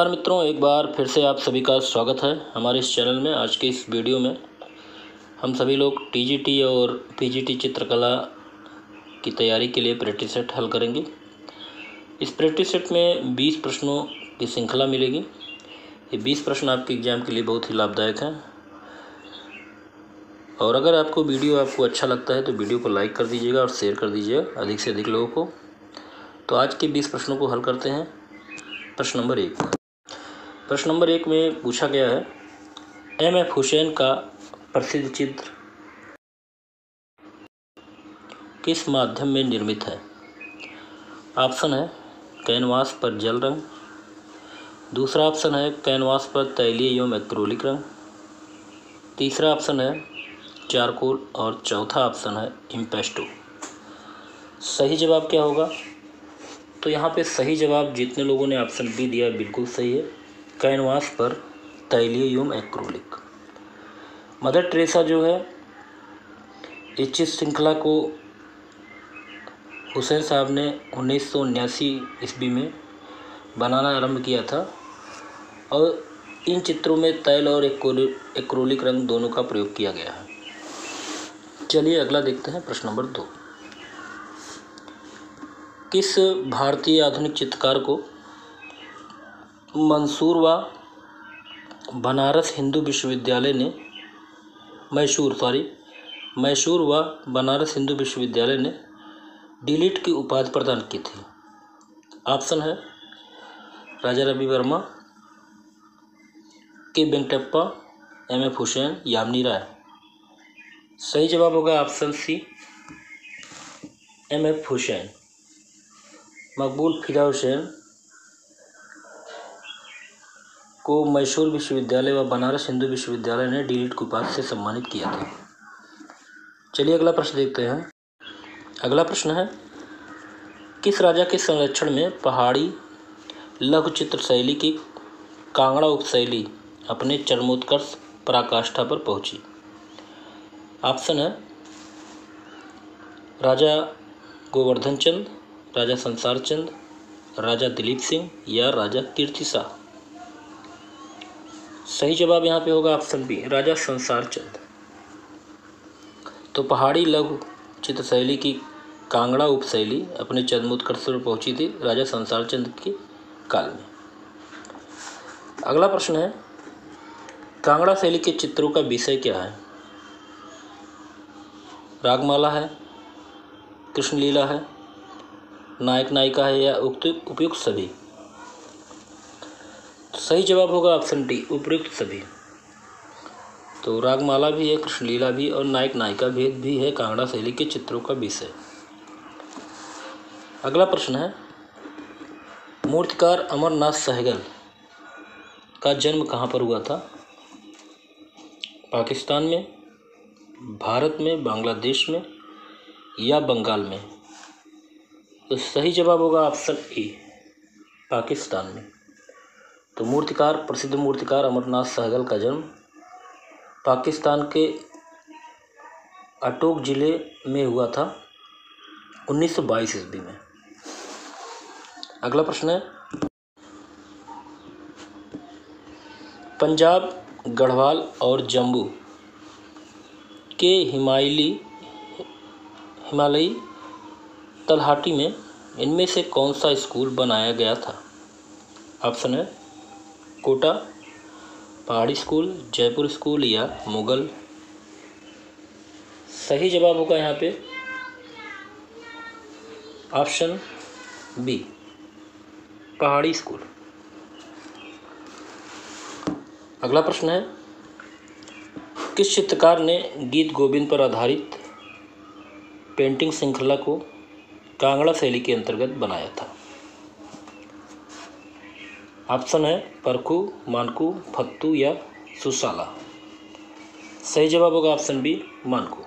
नमस्कार मित्रों, एक बार फिर से आप सभी का स्वागत है हमारे इस चैनल में, आज के इस वीडियो में। हम सभी लोग टीजीटी और पीजीटी चित्रकला की तैयारी के लिए प्रैक्टिस सेट हल करेंगे। इस प्रैक्टिस सेट में 20 प्रश्नों की श्रृंखला मिलेगी। ये 20 प्रश्न आपके एग्ज़ाम के लिए बहुत ही लाभदायक हैं। और अगर आपको वीडियो आपको अच्छा लगता है तो वीडियो को लाइक कर दीजिएगा और शेयर कर दीजिएगा अधिक से अधिक लोगों को। तो आज के बीस प्रश्नों को हल करते हैं। प्रश्न नंबर एक। प्रश्न नंबर एक में पूछा गया है, एम एफ़ हुसैन का प्रसिद्ध चित्र किस माध्यम में निर्मित है? ऑप्शन है, कैनवास पर जल रंग। दूसरा ऑप्शन है, कैनवास पर तैलीय एवं एक्रोलिक रंग। तीसरा ऑप्शन है, चारकोल और चौथा ऑप्शन है, इम्पेस्टो। सही जवाब क्या होगा? तो यहाँ पे सही जवाब जितने लोगों ने ऑप्शन बी दिया बिल्कुल सही है। कैनवास पर तैलीय एवं एक्रोलिक। मदर ट्रेसा जो है इस श्रृंखला को हुसैन साहब ने उन्नीस सौ ईस्वी में बनाना आरंभ किया था और इन चित्रों में तैल और एक्रोलिक रंग दोनों का प्रयोग किया गया है। चलिए अगला देखते हैं प्रश्न नंबर दो। किस भारतीय आधुनिक चित्रकार को मंसूर व बनारस हिंदू विश्वविद्यालय ने मैसूर सॉरी मैसूर व बनारस हिंदू विश्वविद्यालय ने डिलीट की उपाधि प्रदान की थी। ऑप्शन है, Raja Ravi Varma, K Venkatappa, M F Hussain, Yamini Rai. सही जवाब होगा option C M F Hussain. Maqbool Fida Hussain को मैसूर विश्वविद्यालय व बनारस हिंदू विश्वविद्यालय ने डीलिट की उपाधि से सम्मानित किया था। चलिए अगला प्रश्न देखते हैं। अगला प्रश्न है, किस राजा के संरक्षण में पहाड़ी लघु चित्र शैली की कांगड़ा उपशैली अपने चरमोत्कर्ष पराकाष्ठा पर पहुँची? ऑप्शन है, राजा गोवर्धन चंद, राजा संसार चंद, राजा दिलीप सिंह या राजा कीर्ति शाह सही जवाब यहाँ पे होगा ऑप्शन बी, राजा संसार चंद। तो पहाड़ी लघु चित्र शैली की कांगड़ा उपशैली अपने चंद्मोत्कर्ष पर पहुँची थी राजा संसार चंद के काल में। अगला प्रश्न है, कांगड़ा शैली के चित्रों का विषय क्या है? रागमाला है, कृष्णलीला है नायक नायिका है या उक्त उपयुक्त सभी? सही जवाब होगा ऑप्शन डी, उपयुक्त सभी। तो रागमाला भी है, कृष्णलीला भी और नायक नायिका भेद भी है, कांगड़ा शैली के चित्रों का विषय। अगला प्रश्न है, मूर्तिकार अमरनाथ सहगल का जन्म कहाँ पर हुआ था? पाकिस्तान में, भारत में, बांग्लादेश में या बंगाल में? तो सही जवाब होगा ऑप्शन ए, पाकिस्तान में। तो मूर्तिकार, प्रसिद्ध मूर्तिकार अमरनाथ सहगल का जन्म पाकिस्तान के अटोक ज़िले में हुआ था 1922 ईस्वी में। अगला प्रश्न है, पंजाब, गढ़वाल और जम्मू के हिमालयी हिमालयी तलहाटी में इनमें से कौन सा स्कूल बनाया गया था? ऑप्शन है कोटा, पहाड़ी स्कूल, जयपुर स्कूल या मुगल। सही जवाब होगा यहाँ पे ऑप्शन बी, पहाड़ी स्कूल। अगला प्रश्न है, किस चित्रकार ने गीत गोविंद पर आधारित पेंटिंग श्रृंखला को कांगड़ा शैली के अंतर्गत बनाया था? ऑप्शन है परखू, मानकू, फत्तू या सुशाला। सही जवाब होगा ऑप्शन बी मानकू।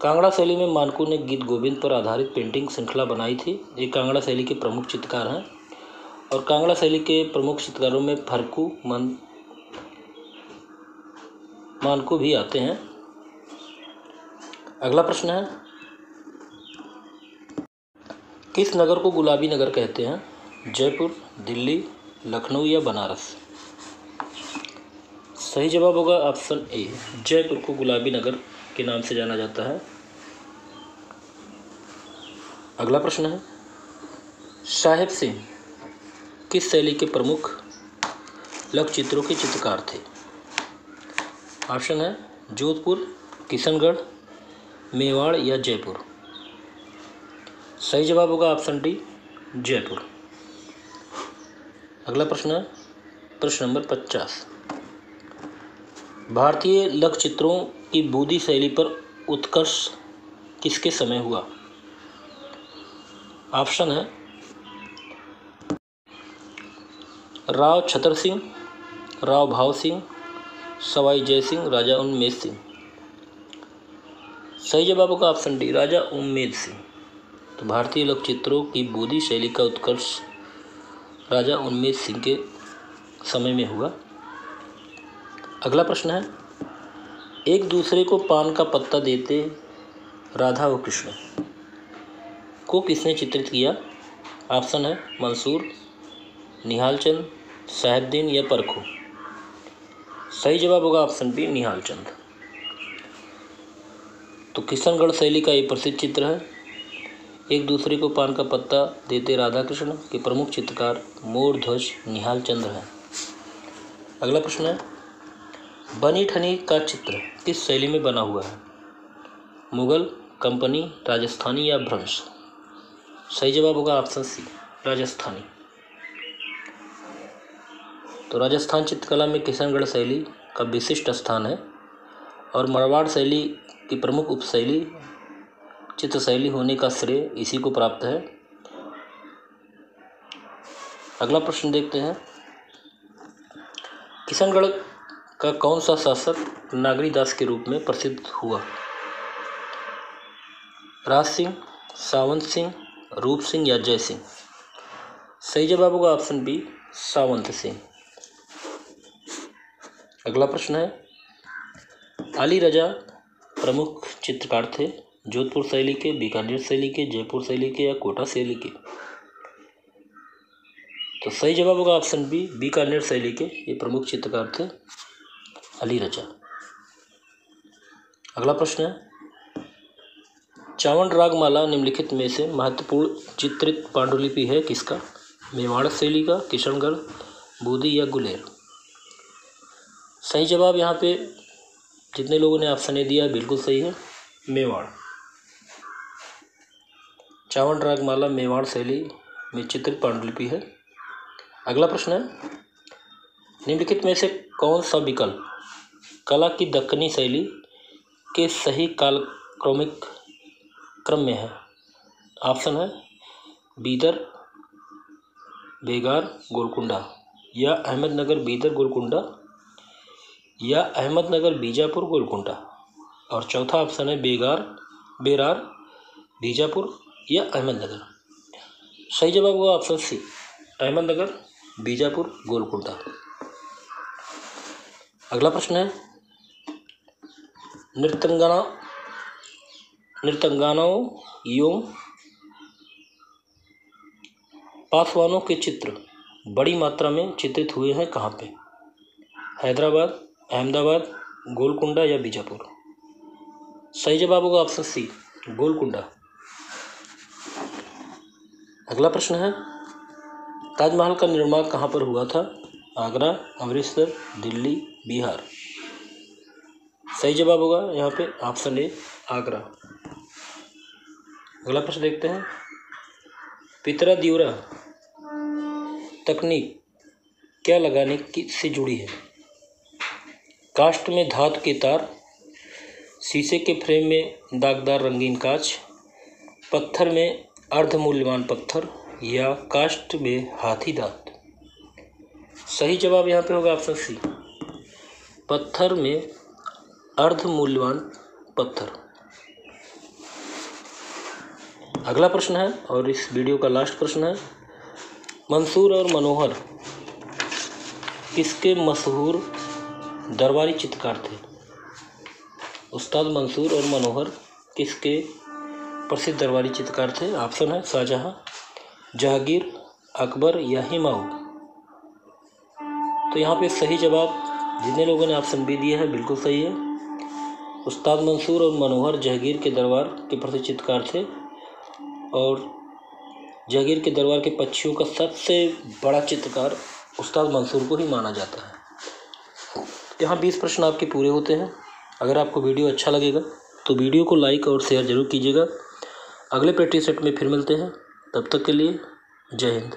कांगड़ा शैली में मानकू ने गीत गोविंद पर आधारित पेंटिंग श्रृंखला बनाई थी। ये कांगड़ा शैली के प्रमुख चित्रकार हैं और कांगड़ा शैली के प्रमुख चित्रकारों में फरकू, मन मानकू भी आते हैं। अगला प्रश्न है किस नगर को गुलाबी नगर कहते हैं? जयपुर, दिल्ली, लखनऊ या बनारस? सही जवाब होगा ऑप्शन ए, जयपुर को गुलाबी नगर के नाम से जाना जाता है। अगला प्रश्न है, साहेब सिंह किस शैली के प्रमुख लघु चित्रों के चित्रकार थे? ऑप्शन है, जोधपुर, किशनगढ़, मेवाड़ या जयपुर। सही जवाब होगा ऑप्शन डी, जयपुर। अगला प्रश्न है, प्रश्न नंबर पचास। भारतीय लघु चित्रों की बूदी शैली पर उत्कर्ष किसके समय हुआ? ऑप्शन है, राव छतर सिंह, राव भाव सिंह, सवाई जय सिंह, राजा उन्मेद सिंह। सही जवाब का ऑप्शन डी, राजा उम्मेद सिंह। तो भारतीय लोक चित्रों की बोधी शैली का उत्कर्ष राजा उन्मेद सिंह के समय में हुआ। अगला प्रश्न है, एक दूसरे को पान का पत्ता देते राधा व कृष्ण को किसने चित्रित किया? ऑप्शन है, मंसूर निहाल चंद साहेबदीन या परखो। सही जवाब होगा ऑप्शन बी निहाल चंद तो किशनगढ़ शैली का ये प्रसिद्ध चित्र है। एक दूसरे को पान का पत्ता देते राधा कृष्ण के प्रमुख चित्रकार मोर ध्वज निहाल चंद्र हैं। अगला प्रश्न है, बनी ठनी का चित्र किस शैली में बना हुआ है? मुगल, कंपनी, राजस्थानी या भ्रंश सही जवाब होगा ऑप्शन सी, राजस्थानी। तो राजस्थान चित्रकला में किशनगढ़ शैली का विशिष्ट स्थान है और मरवाड़ शैली की प्रमुख उपशैली चित्र शैली होने का श्रेय इसी को प्राप्त है। अगला प्रश्न देखते हैं। किशनगढ़ का कौन सा शासक नागरी दास के रूप में प्रसिद्ध हुआ? राज सिंह, सावंत सिंह, रूप सिंह या जय सिंह? सही जवाब होगा ऑप्शन बी, सावंत सिंह। अगला प्रश्न है अली रजा प्रमुख चित्रकार थे? जोधपुर शैली के, बीकानेर शैली के, जयपुर शैली के या कोटा शैली के? तो सही जवाब होगा ऑप्शन बी बीकानेर शैली के। ये प्रमुख चित्रकार थे अली रजा। अगला प्रश्न है। चावंड रागमाला निम्नलिखित में से महत्वपूर्ण चित्रित पांडुलिपि है किसका? मेवाड़ शैली का, किशनगढ़, बूदी या गुलेर? सही जवाब यहाँ पे जितने लोगों ने ऑप्शन ए दिया, बिल्कुल सही है, मेवाड़। चावल रागमाला मेवाड़ शैली में चित्रित पांडुलिपि है। अगला प्रश्न है, निम्नलिखित में से कौन सा विकल्प कला की दक्कनी शैली के सही कालक्रमिक क्रम में है? ऑप्शन है, बीदर, बेगार, गोलकुंडा, या अहमदनगर, बीदर, गोलकुंडा, या अहमदनगर, बीजापुर, गोलकुंडा, और चौथा ऑप्शन है, बेगार, बेरार, बीजापुर या अहमदनगर। सही जवाब हुआ ऑप्शन सी अहमदनगर, बीजापुर गोलकुंडा अगला प्रश्न है नृतंगना नृत्यंगानाओं एवं पासवानों के चित्र बड़ी मात्रा में चित्रित हुए हैं कहाँ पे? हैदराबाद, अहमदाबाद, गोलकुंडा या बीजापुर? सही जवाब होगा ऑप्शन सी गोलकुंडा। अगला प्रश्न है। ताजमहल का निर्माण कहाँ पर हुआ था? आगरा, अमृतसर, दिल्ली, बिहार। सही जवाब होगा यहाँ पे ऑप्शन ए, आगरा। अगला प्रश्न देखते हैं। पितरा दिवरा तकनीक क्या लगाने की से जुड़ी है? कास्ट में धातु के तार, शीशे के फ्रेम में दागदार रंगीन कांच, पत्थर में अर्ध मूल्यवान पत्थर या काष्ट में हाथी दांत। सही जवाब यहाँ पे होगा ऑप्शन सी पत्थर में अर्धमूल्यवान पत्थर। अगला प्रश्न है और इस वीडियो का लास्ट प्रश्न है। मंसूर और मनोहर किसके मशहूर दरबारी चित्रकार थे? उस्ताद मंसूर और मनोहर किसके प्रसिद्ध दरबारी चित्रकार थे। ऑप्शन है शाहजहाँ, जहांगीर, अकबर या हिमाऊ तो यहाँ पे सही जवाब जितने लोगों ने ऑप्शन बी दिया है, बिल्कुल सही है। उस्ताद मंसूर और मनोहर जहांगीर के दरबार के प्रसिद्ध चित्रकार थे और जहांगीर के दरबार के पक्षियों का सबसे बड़ा चित्रकार उस्ताद मंसूर को ही माना जाता है। यहाँ बीस प्रश्न आपके पूरे होते हैं। अगर आपको वीडियो अच्छा लगेगा तो वीडियो को लाइक और शेयर ज़रूर कीजिएगा। अगले प्रैक्टिस सेट में फिर मिलते हैं। तब तक के लिए जय हिंद।